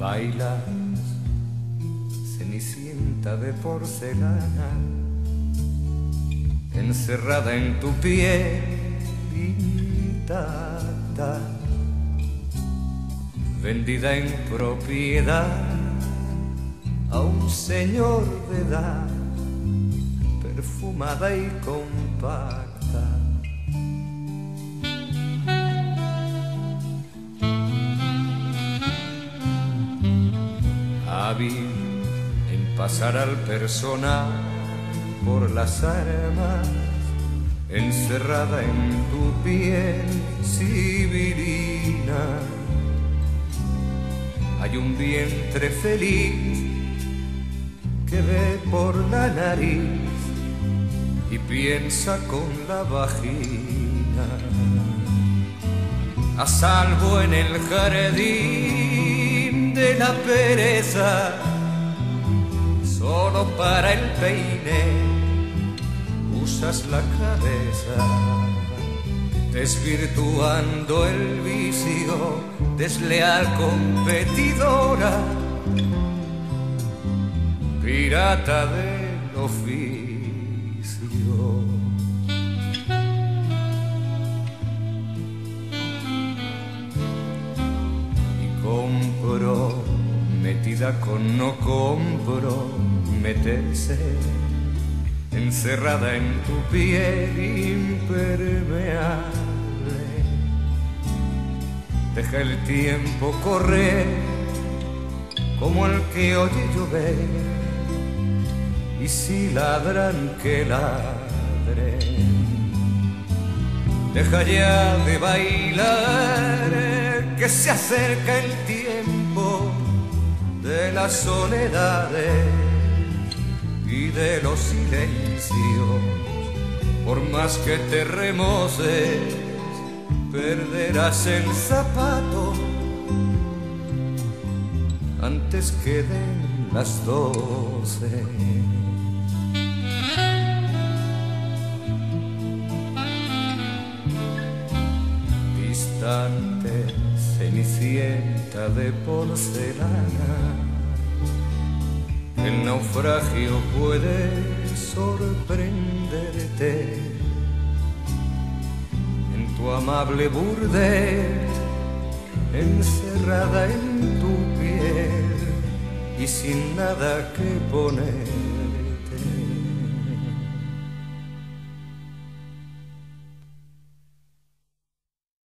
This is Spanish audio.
Bailas, cenicienta de porcelana, encerrada en tu piel intacta, vendida en propiedad a un señor de edad, perfumada y compacta. En pasar al personal por las armas, encerrada en tu piel civilina. Hay un vientre feliz que ve por la nariz y piensa con la vagina. A salvo en el jardín de la pereza, solo para el peine usas la cabeza, desvirtuando el vicio, desleal competidora pirata del oficio. Y con no compro, encerrada en tu piel impermeable. Deja el tiempo correr como el que oye llover y si ladran que ladren. Deja ya de bailar, que se acerca el tiempo de las soledades y de los silencios. Por más que te remoses, perderás el zapato antes que den las doce. Distante, cenicienta de porcelana, el naufragio puede sorprenderte. En tu amable burdel, encerrada en tu piel y sin nada que poner